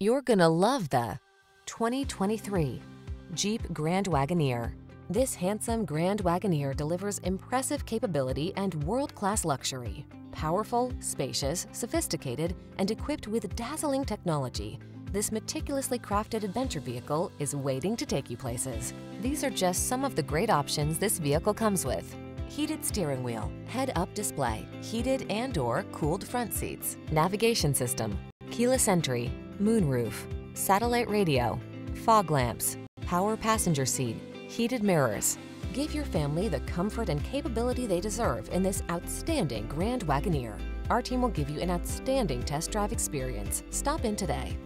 You're gonna love the 2023 Jeep Grand Wagoneer. This handsome Grand Wagoneer delivers impressive capability and world-class luxury. Powerful, spacious, sophisticated, and equipped with dazzling technology, this meticulously crafted adventure vehicle is waiting to take you places. These are just some of the great options this vehicle comes with. Heated steering wheel, head-up display, heated and or cooled front seats, navigation system, keyless entry, moonroof, satellite radio, fog lamps, power passenger seat, heated mirrors. Give your family the comfort and capability they deserve in this outstanding Grand Wagoneer. Our team will give you an outstanding test drive experience. Stop in today.